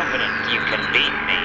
confident you can beat me.